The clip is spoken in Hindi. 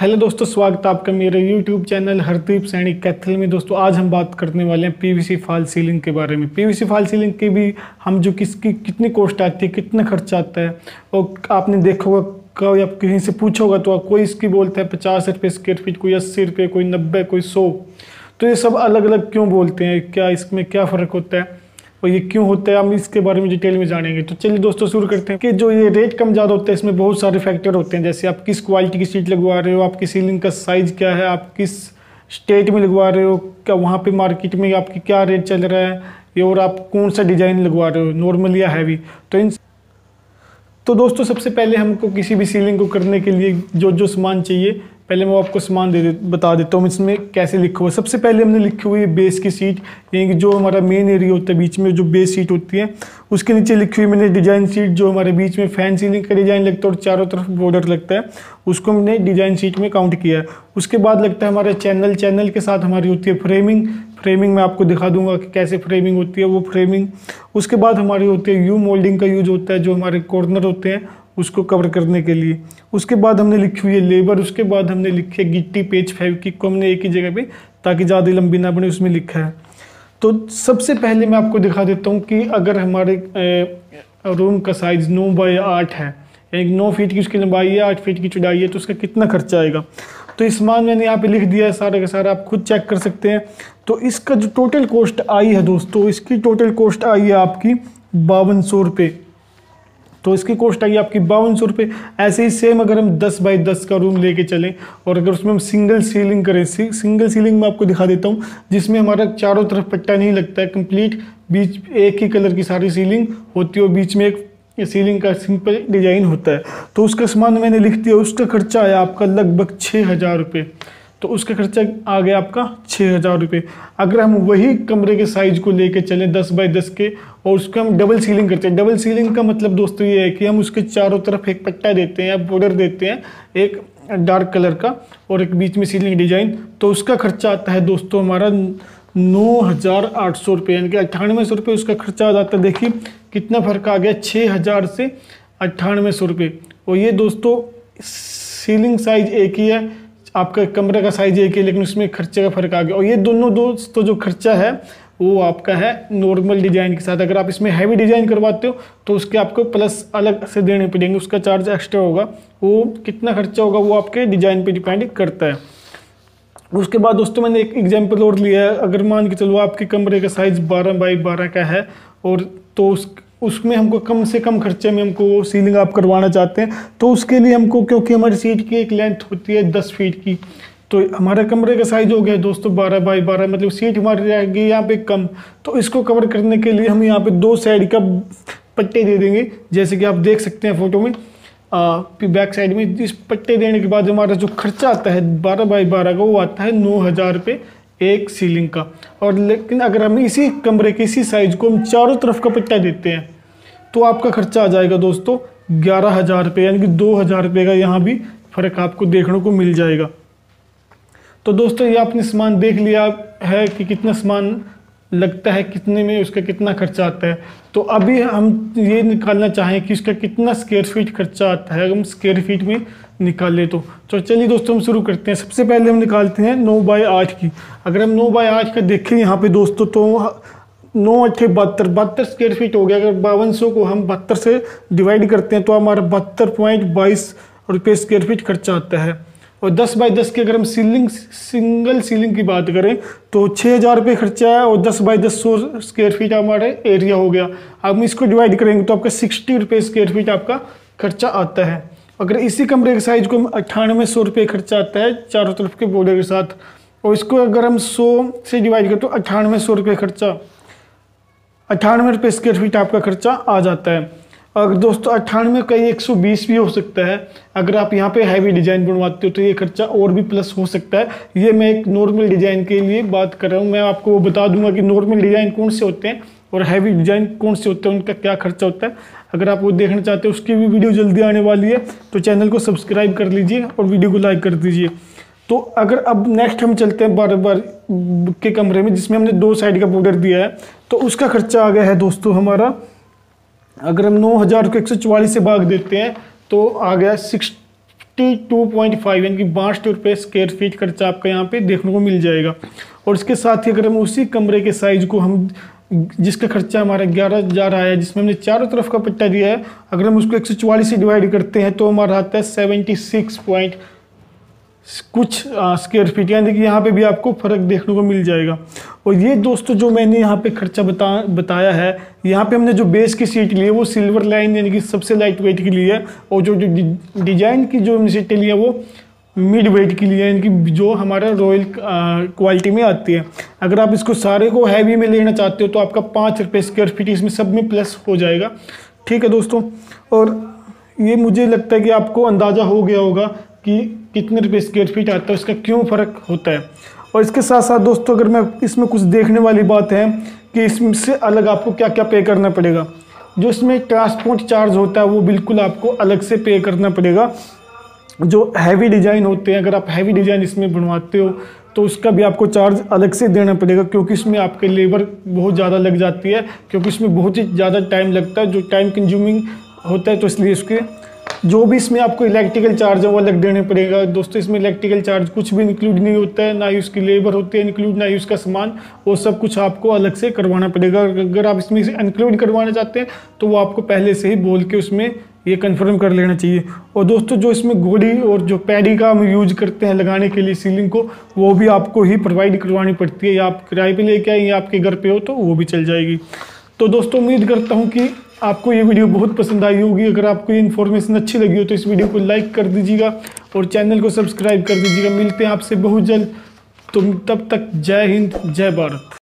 हेलो दोस्तों, स्वागत है आपका मेरे यूट्यूब चैनल हरदीप सैनी कैथल में। दोस्तों, आज हम बात करने वाले हैं पीवीसी फॉल सीलिंग के बारे में। पीवीसी फॉल सीलिंग की भी हम जो किसकी, कितनी कॉस्ट आती है, कितना खर्चा आता है, और आपने देखा होगा, कभी आप कहीं से पूछा होगा तो कोई इसकी बोलता है पचास रुपये स्क्वेयर फीट कोई अस्सी रुपये कोई नब्बे, कोई सौ। तो ये सब अलग अलग क्यों बोलते हैं, क्या इसमें क्या फ़र्क होता है? और ये क्यों होता है, हम इसके बारे में डिटेल में जानेंगे। तो चलिए दोस्तों, शुरू करते हैं कि जो ये रेट कम ज़्यादा होता है, इसमें बहुत सारे फैक्टर होते हैं। जैसे आप किस क्वालिटी की सीट लगवा रहे हो आपकी सीलिंग का साइज़ क्या है, आप किस स्टेट में लगवा रहे हो, क्या वहाँ पे मार्केट में आपकी क्या रेट चल रहा है, ये और आप कौन सा डिज़ाइन लगवा रहे हो नॉर्मल या हैवी तो इन तो दोस्तों, सबसे पहले हमको किसी भी सीलिंग को करने के लिए जो जो सामान चाहिए पहले मैं आपको सामान दे दे बता देता हूँ, इसमें कैसे लिखा। हुआ है सबसे पहले हमने लिखी हुई है बेस की सीट यानी कि जो हमारा मेन एरिया होता है बीच में, जो बेस सीट होती है, उसके नीचे लिखी हुई मैंने डिज़ाइन सीट जो हमारे बीच में फ़ैन सीलिंग का डिज़ाइन लगता है और चारों तरफ़ बॉर्डर लगता है, उसको हमने डिज़ाइन सीट में काउंट किया है। उसके बाद लगता है हमारा चैनल चैनल के साथ हमारी होती है फ्रेमिंग फ्रेमिंग में आपको दिखा दूँगा कि कैसे फ्रेमिंग होती है वो फ्रेमिंग उसके बाद हमारी होती है यू मोल्डिंग का यूज़ होता है, जो हमारे कॉर्नर होते हैं उसको कवर करने के लिए। उसके बाद हमने लिखी हुई है लेबर उसके बाद हमने लिखी गिट्टी पेज फेविक को हमने एक ही जगह पे, ताकि ज़्यादा लंबी ना बने, उसमें लिखा है। तो सबसे पहले मैं आपको दिखा देता हूँ कि अगर हमारे रूम का साइज़ नौ बाई आठ है, यानी नौ फीट की उसकी लंबाई है, आठ फीट की चौड़ाई है तो उसका कितना खर्चा आएगा? तो इस मान मैंने यहाँ पे लिख दिया है, सारा का सारा आप खुद चेक कर सकते हैं। तो इसका जो टोटल कॉस्ट आई है दोस्तों, इसकी टोटल कॉस्ट आई है आपकी बावन सौ रुपये तो इसकी कॉस्ट आई आपकी बावन सौ रुपये ऐसे ही सेम अगर हम 10 बाई 10 का रूम लेके चलें और अगर उसमें हम सिंगल सीलिंग करें सिंगल सीलिंग में आपको दिखा देता हूँ, जिसमें हमारा चारों तरफ़ पट्टा नहीं लगता है कंप्लीट बीच, एक ही कलर की सारी सीलिंग होती है और बीच में एक सीलिंग का सिंपल डिज़ाइन होता है। तो उसका सामान मैंने लिख दिया, उसका खर्चा आया आपका लगभग छः हज़ार रुपये तो उसका खर्चा आ गया आपका छः हज़ार रुपये अगर हम वही कमरे के साइज़ को लेके चलें, दस बाई दस के, और उसको हम डबल सीलिंग करते हैं। डबल सीलिंग का मतलब दोस्तों ये है कि हम उसके चारों तरफ़ एक पट्टा देते हैं या बॉर्डर देते हैं, एक डार्क कलर का और एक बीच में सीलिंग डिज़ाइन तो उसका खर्चा आता है दोस्तों हमारा नौ हज़ार आठ सौ रुपये यानी कि अट्ठानवे सौ रुपये उसका खर्चा आ जाता है। देखिए कितना फ़र्क आ गया छः हज़ार से अट्ठानवे सौ रुपये और ये दोस्तों सीलिंग साइज़ एक ही है आपका कमरे का साइज़ एक ही, लेकिन उसमें खर्चे का फ़र्क आ गया। और ये दोनों दोस्तों जो खर्चा है, वो आपका है नॉर्मल डिज़ाइन के साथ। अगर आप इसमें हैवी डिज़ाइन करवाते हो तो उसके आपको प्लस अलग से देने पड़ेंगे। उसका चार्ज एक्स्ट्रा होगा। वो कितना खर्चा होगा, वो आपके डिज़ाइन पे डिपेंड करता है। उसके बाद दोस्तों, मैंने एक एग्ज़ाम्पल और लिया है। अगर मान के चलो आपके कमरे का साइज़ बारह बाई बारह का है, और तो उस उसमें हमको कम से कम खर्चे में हमको वो सीलिंग आप करवाना चाहते हैं तो उसके लिए हमको, क्योंकि हमारी सीट की एक लेंथ होती है दस फीट की तो हमारा कमरे का साइज़ हो गया दोस्तों बारह बाई बारह मतलब सीट हमारी रहेगी यहाँ पे कम तो इसको कवर करने के लिए हम यहाँ पे दो साइड का पट्टे दे देंगे, जैसे कि आप देख सकते हैं फ़ोटो में बैक साइड में इस पट्टे देने के बाद हमारा जो खर्चा आता है बारह बाई बारह का वो आता है नौ हज़ार रुपये एक सीलिंग का। और लेकिन अगर हम इसी कमरे के इसी साइज़ को हम चारों तरफ़ का पट्टा देते हैं तो आपका खर्चा आ जाएगा दोस्तों ग्यारह हज़ार रुपये, यानी कि दो हज़ार रुपये का यहाँ भी फ़र्क आपको देखने को मिल जाएगा। तो दोस्तों ये आपने सामान देख लिया है कि कितना सामान लगता है कितने में उसका कितना खर्चा आता है। तो अभी हम ये निकालना चाहें कि उसका कितना स्क्वेयर फीट खर्चा आता है, अगर हम स्क्वेयर फीट में निकाल तो। तो चलिए दोस्तों, हम शुरू करते हैं। सबसे पहले हम निकालते हैं नौ बाई आठ की। अगर हम नौ बाई आठ का देखें यहाँ पे दोस्तों तो नौ अट्ठे बहत्तर बहत्तर स्क्वेयर फीट हो गया। अगर बावन सौ को हम बहत्तर से डिवाइड करते हैं तो हमारा बहत्तर पॉइंट बाईस रुपये स्क्वेयर फीट खर्चा आता है। और 10 बाई 10 की अगर हम सीलिंग सिंगल सीलिंग की बात करें तो छः हज़ार रुपये खर्चा है और 10 बाई 10 सौ स्क्वेयर फीट हमारे एरिया हो गया। अब हम इसको डिवाइड करेंगे तो आपका सिक्सटी रुपये स्क्वेयर फीट आपका खर्चा आता है। अगर इसी कमरे के साइज़ को हम अट्ठानवे सौ रुपये खर्चा आता है, चारों तरफ़ के बॉर्डर के साथ, और इसको अगर हम सौ से डिवाइड करें तो अट्ठानवे सौ रुपये खर्चा अट्ठानवे रुपये स्क्वेयर फीट आपका खर्चा आ जाता है। अगर दोस्तों, अट्ठानवे का सौ बीस भी हो सकता है। अगर आप यहाँ पे हैवी डिज़ाइन बनवाते हो तो ये खर्चा और भी प्लस हो सकता है। ये मैं एक नॉर्मल डिज़ाइन के लिए बात कर रहा हूँ। मैं आपको वो बता दूँगा कि नॉर्मल डिज़ाइन कौन से होते हैं और हैवी डिज़ाइन कौन से होते हैं, उनका क्या खर्चा होता है। अगर आप वो देखना चाहते हैं, उसकी भी वीडियो जल्दी आने वाली है तो चैनल को सब्सक्राइब कर लीजिए और वीडियो को लाइक कर दीजिए। तो अगर अब नेक्स्ट हम चलते हैं बार बार के कमरे में, जिसमें हमने दो साइड का बॉर्डर दिया है तो उसका खर्चा आ गया है दोस्तों हमारा अगर हम नौ हज़ार को एक सौ चवालीस से भाग देते हैं तो आ गया सिक्सटी 52.5 यानी कि बासठ रुपये स्क्वेयर फीट खर्चा आपका यहाँ पे देखने को मिल जाएगा। और इसके साथ ही अगर हम उसी कमरे के साइज़ को हम, जिसका खर्चा हमारा ग्यारह जा रहा है जिसमें हमने चारों तरफ़ का पट्टा दिया है, अगर हम उसको एक सौ चौवालीस से डिवाइड करते हैं तो हमारा आता है सेवेंटी सिक्स पॉइंट कुछ स्क्वायर फीट यानी कि यहाँ पे भी आपको फ़र्क देखने को मिल जाएगा। और ये दोस्तों जो मैंने यहाँ पे खर्चा बता, बताया है, यहाँ पे हमने जो बेस की सीट ली है, वो सिल्वर लाइन यानी कि सबसे लाइट वेट की ली है, और जो डिज़ाइन की जो हमने सीटें ली है, वो मिड वेट की लिए यानी कि जो हमारा रॉयल क्वालिटी में आती है। अगर आप इसको सारे को हैवी में लेना चाहते हो तो आपका पाँच रुपये स्क्वायर फीट इसमें सब में प्लस हो जाएगा। ठीक है दोस्तों? और ये मुझे लगता है कि आपको अंदाज़ा हो गया होगा कि कितने रुपये स्क्वेयर फीट आता है, उसका क्यों फ़र्क होता है? और इसके साथ साथ दोस्तों, अगर मैं इसमें कुछ देखने वाली बात है कि इससे अलग आपको क्या क्या पे करना पड़ेगा? जो इसमें ट्रांसपोर्ट चार्ज होता है, वो बिल्कुल आपको अलग से पे करना पड़ेगा। जो हैवी डिज़ाइन होते हैं, अगर आप हैवी डिज़ाइन इसमें बनवाते हो तो उसका भी आपको चार्ज अलग से देना पड़ेगा, क्योंकि इसमें आपके लेबर बहुत ज़्यादा लग जाती है, क्योंकि इसमें बहुत ही ज़्यादा टाइम लगता है। जो टाइम कंज्यूमिंग होता है तो इसलिए इसके जो भी इसमें आपको इलेक्ट्रिकल चार्ज है, वो अलग देने पड़ेगा। दोस्तों, इसमें इलेक्ट्रिकल चार्ज कुछ भी इंक्लूड नहीं होता है। ना ही उसकी लेबर होती है इंक्लूड ना ही उसका सामान। वो सब कुछ आपको अलग से करवाना पड़ेगा। अगर आप इसमें से इंक्लूड करवाना चाहते हैं तो वो आपको पहले से ही बोल के उसमें ये कंफर्म कर लेना चाहिए। और दोस्तों, जो इसमें गोड़ी और जो पैडी का हम यूज़ करते हैं लगाने के लिए सीलिंग को, वो भी आपको ही प्रोवाइड करवानी पड़ती है। या आप किराए पे लेके आए या आपके घर पे हो तो वो भी चल जाएगी। तो दोस्तों, उम्मीद करता हूँ कि आपको ये वीडियो बहुत पसंद आई होगी। अगर आपको ये इन्फॉर्मेशन अच्छी लगी हो तो इस वीडियो को लाइक कर दीजिएगा और चैनल को सब्सक्राइब कर दीजिएगा। मिलते हैं आपसे बहुत जल्द। तो तब तक जय हिंद, जय भारत।